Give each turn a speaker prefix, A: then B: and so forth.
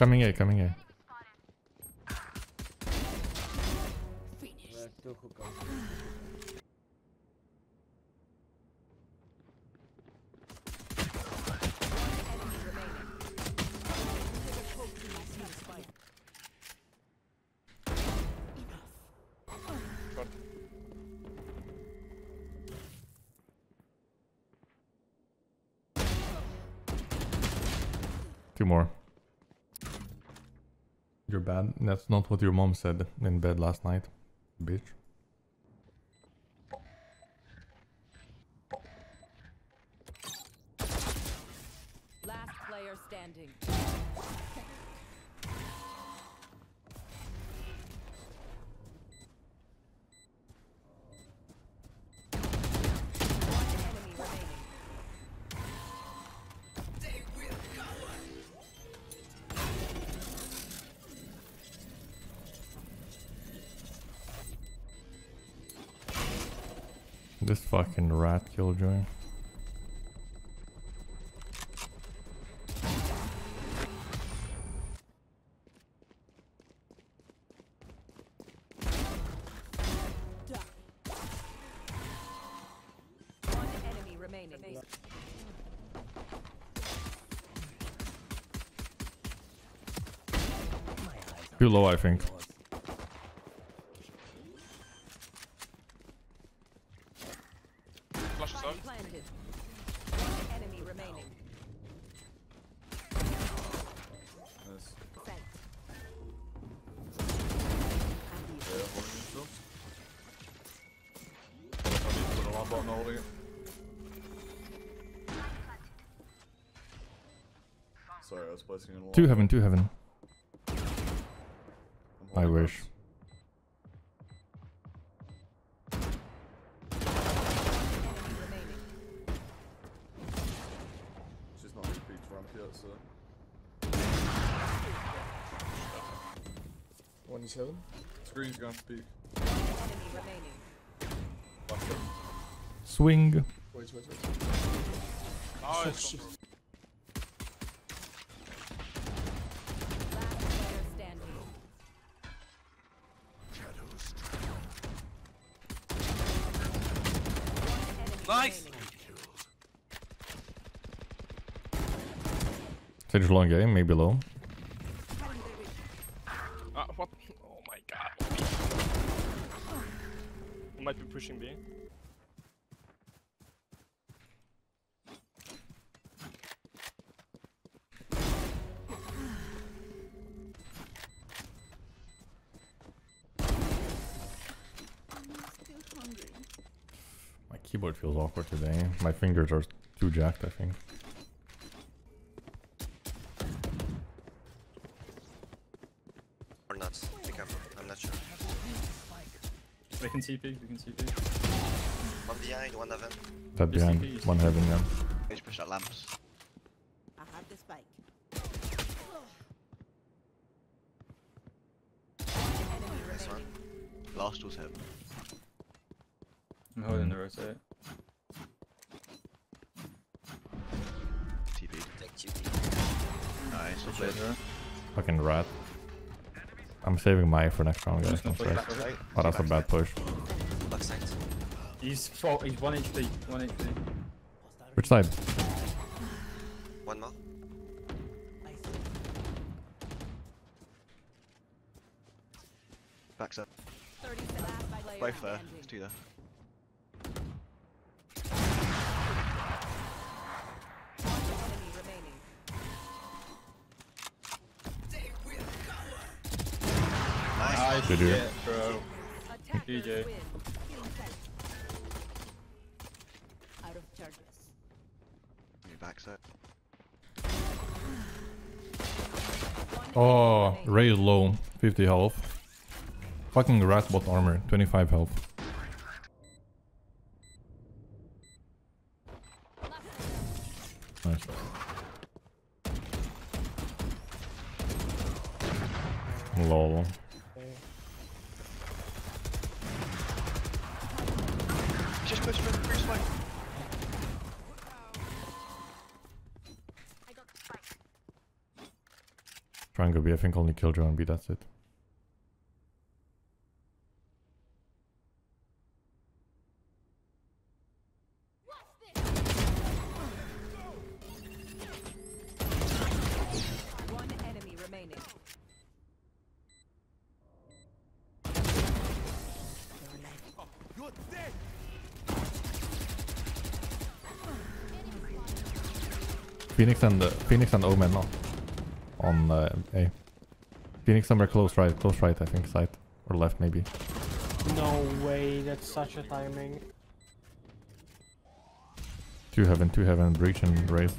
A: Coming A, coming A. Two more. You're bad. That's not what your mom said in bed last night, bitch.
B: Last player standing.
A: This fucking rat killjoy. Too low, I think.
C: Sorry, I was placing in a
A: Two heaven, two heaven. I wish.
C: She's not really peeked ramp yet, so.
D: One is heaven.
C: Screen's going to peak.
B: Enemy remaining.
C: Last hit.
A: Swing.
D: Wait, wait, wait.
E: Nice.
D: shit.
B: Last player standing. One enemy
E: Nice.
B: remaining.
A: Sage long game, maybe low.
E: Ah, what? Oh my god. I might be pushing B.
A: keyboard feels awkward today. My fingers are too jacked, I think.
F: Or not. Be careful. I'm not sure.
G: We can TP, we can TP.
F: One behind, one of them.
A: That behind, one heaven, yeah.
F: Please push that lamps.
G: I'm holding the mm. rotate.
F: TP.
H: Thank.
F: Nice. Well
G: Shade
F: played.
G: her.
A: Fucking rat. I'm saving my for next round, guys.
G: Just
A: I'm sorry.
F: Right.
A: Oh, that's a bad push.
H: Backside.
G: He's four, he's 1 HP, 1 HP.
A: Which side?
F: One more. Backs up.
B: 30 seconds. Last player
F: Both there.
B: standing.
F: There's two there. Nice.
A: Did you?
G: Yeah, bro. DJ.
B: win. Out of charges.
F: New backs up.
A: Oh, Raze is low. 50 health. Fucking Ratbot armor. 25 health. Nice. Lol.
F: Just push for free smoke.
A: Triangle B, I think only Killjoy and B, that's it.
B: One enemy
A: Phoenix and uh, Phoenix and Omen on, on uh, A. Phoenix somewhere close right, close right I think, side. Or left maybe.
D: No way, that's such a timing.
A: Two heaven, two heaven, breach and Raze.